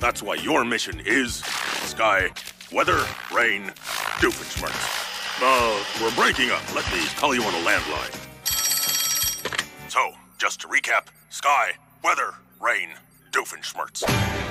That's why your mission is sky, weather, rain, Doofenshmirtz. Uh, we're breaking up. Let me call you on a landline. So, just to recap, sky, weather, rain, Doofenshmirtz.